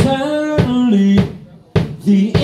eternally. The